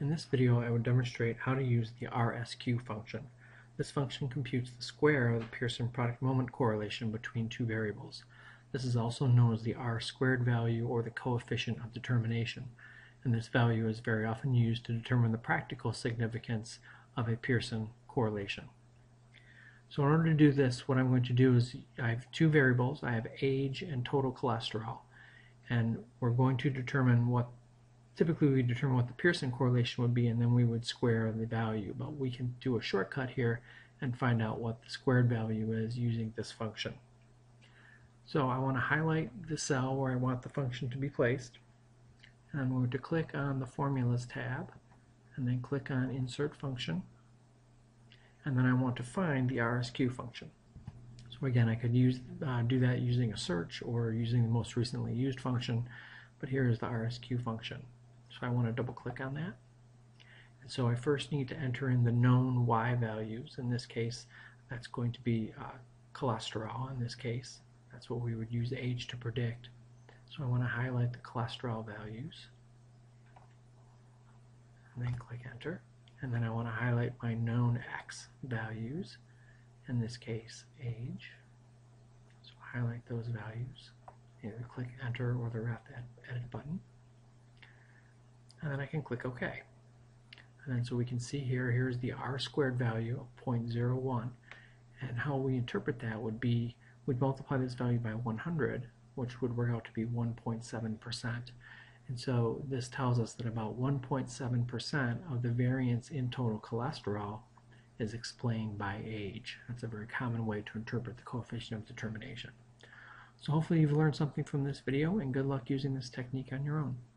In this video I will demonstrate how to use the RSQ function. This function computes the square of the Pearson product moment correlation between two variables. This is also known as the R squared value or the coefficient of determination and this value is very often used to determine the practical significance of a Pearson correlation. So in order to do this what I'm going to do is I have two variables. I have age and total cholesterol and we're going to determine what typically we determine what the Pearson correlation would be and then we would square the value but we can do a shortcut here and find out what the squared value is using this function. So I want to highlight the cell where I want the function to be placed and I'm going to click on the formulas tab and then click on insert function and then I want to find the RSQ function. So again I could use uh, do that using a search or using the most recently used function but here is the RSQ function. So I want to double click on that. And so I first need to enter in the known Y values. In this case, that's going to be uh, cholesterol in this case. That's what we would use age to predict. So I want to highlight the cholesterol values. And then click enter. And then I want to highlight my known X values. In this case, age. So highlight those values. Either click enter or the left edit button and then I can click OK. And then so we can see here, here's the r squared value of 0.01. And how we interpret that would be, we'd multiply this value by 100, which would work out to be 1.7%. And so this tells us that about 1.7% of the variance in total cholesterol is explained by age. That's a very common way to interpret the coefficient of determination. So hopefully you've learned something from this video and good luck using this technique on your own.